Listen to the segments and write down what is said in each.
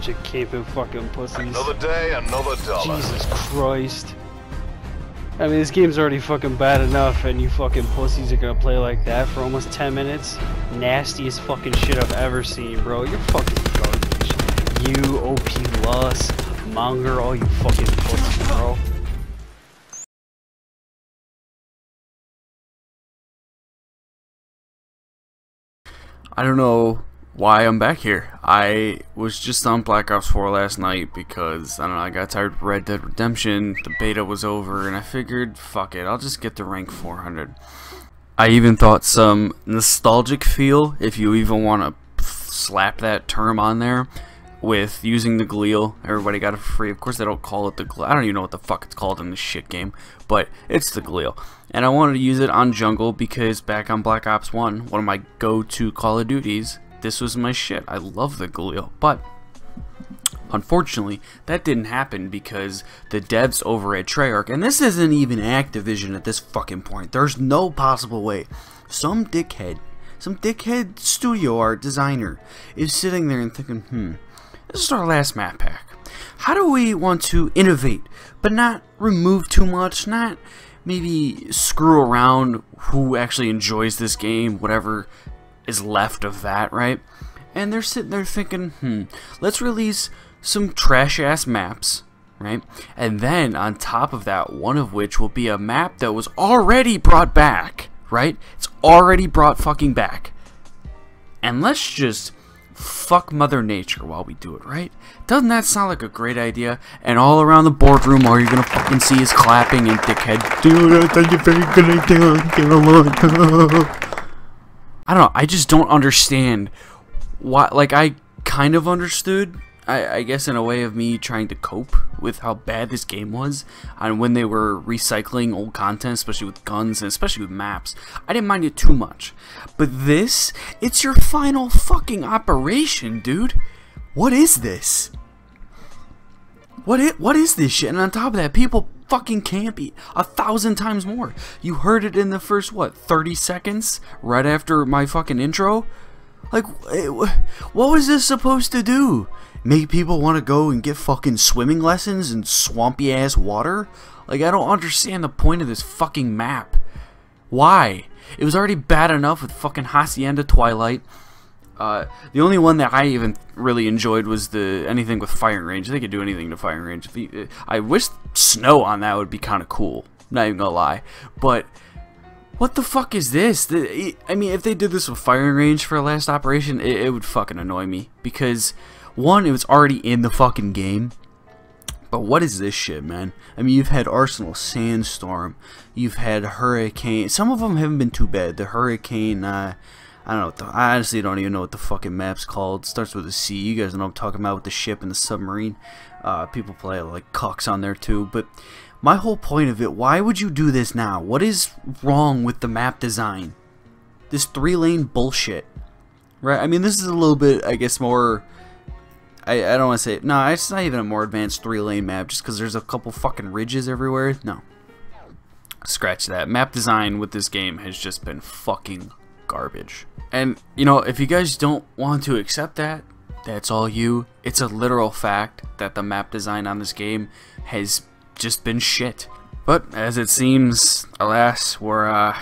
camping fucking pussies. Another day, another dollar. Jesus Christ. I mean, this game's already fucking bad enough, and you fucking pussies are gonna play like that for almost 10 minutes? Nastiest fucking shit I've ever seen, bro. You're fucking garbage. You, OP Lus, Monger, all you fucking pussies, bro. I don't know why I'm back here. I was just on Black Ops 4 last night because, I don't know, I got tired of Red Dead Redemption, the beta was over, and I figured, fuck it, I'll just get to rank 400. I even thought some nostalgic feel, if you even want to slap that term on there, with using the Galil. Everybody got it for free. Of course, they don't call it the Galil. I don't even know what the fuck it's called in this shit game, but it's the Galil. And I wanted to use it on Jungle because back on Black Ops 1, one of my go-to Call of Duties, this was my shit. I love the Galil, but Unfortunately, that didn't happen because the devs over at Treyarch, and this isn't even Activision at this fucking point. There's no possible way. Some dickhead, some dickhead studio art designer is sitting there and thinking, hmm, this is our last map pack. How do we want to innovate, but not remove too much, not maybe screw around who actually enjoys this game, whatever is left of that, right? And they're sitting there thinking, hmm, let's release some trash ass maps, right? And then on top of that, one of which will be a map that was already brought back, right? It's already brought fucking back. And let's just fuck Mother Nature while we do it, right? Doesn't that sound like a great idea? And all around the boardroom, all you're gonna fucking see is clapping and dickhead. I don't know. I just don't understand why. Like, I kind of understood I, I, guess in a way of me trying to cope with how bad this game was and when they were recycling old content especially with guns and especially with maps I didn't mind it too much but this it's your final fucking operation dude what is this what it what is this shit and on top of that people fucking campy a thousand times more you heard it in the first what 30 seconds right after my fucking intro like eh, what was this supposed to do make people want to go and get fucking swimming lessons in swampy ass water? Like, I don't understand the point of this fucking map. Why? It was already bad enough with fucking Hacienda Twilight. Uh, the only one that I even really enjoyed was the anything with firing range. They could do anything to firing range. Uh, I wish snow on that would be kind of cool. Not even gonna lie, but what the fuck is this? The, I mean, if they did this with firing range for last operation, it, it would fucking annoy me because one, it was already in the fucking game. But what is this shit, man? I mean, you've had Arsenal Sandstorm, you've had Hurricane. Some of them haven't been too bad. The Hurricane, uh, I don't know. The, I honestly don't even know what the fucking map's called. It starts with a C. You guys know what I'm talking about with the ship and the submarine. Uh, people play like cocks on there too. But my whole point of it, why would you do this now? What is wrong with the map design? This three lane bullshit. Right? I mean, this is a little bit, I guess, more I, I don't want to say no. It's not even a more advanced three lane map just because there's a couple fucking ridges everywhere. No, scratch that. Map design with this game has just been fucking garbage. And you know, if you guys don't want to accept that, that's all you. It's a literal fact that the map design on this game has just been shit. But as it seems, alas, we're uh,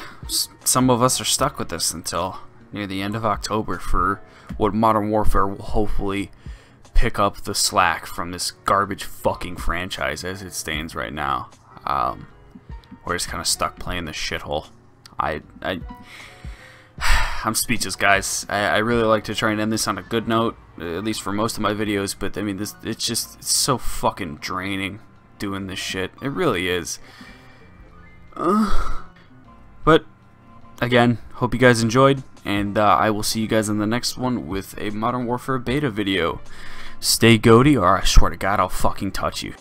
some of us are stuck with this until near the end of October for what Modern Warfare will hopefully pick up the slack from this garbage fucking franchise as it stands right now. Um, we're just kind of stuck playing this shithole. I, I, I'm speechless, guys. I, I really like to try and end this on a good note, at least for most of my videos. But I mean, this it's just it's so fucking draining doing this shit. It really is. Uh, but again, hope you guys enjoyed, and uh, I will see you guys in the next one with a Modern Warfare beta video. Stay goaty or I swear to God I'll fucking touch you.